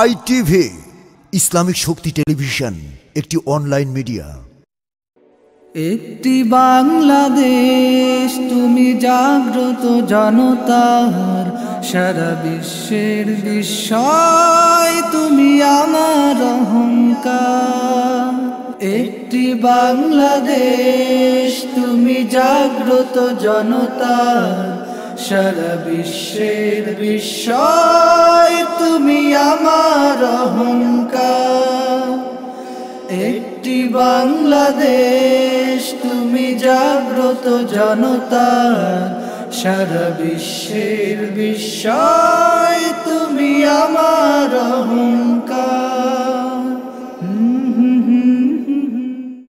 ITV Islamic শক্তি television, একটি online media. একটি বাংলাদেশ, তুমি জাগ্রত জনতার, সারা বিশ্বের বিস্ময়, তুমি আমার অহংকার। একটি বাংলাদেশ, তুমি জাগ্রত জনতার, সারা বিশ্বের বিস্ময়। তুমি আমার অহংকার। একটি বাংলাদেশ তুমি জাগ্রত জনতা। সারা বিশ্বের বিস্ময়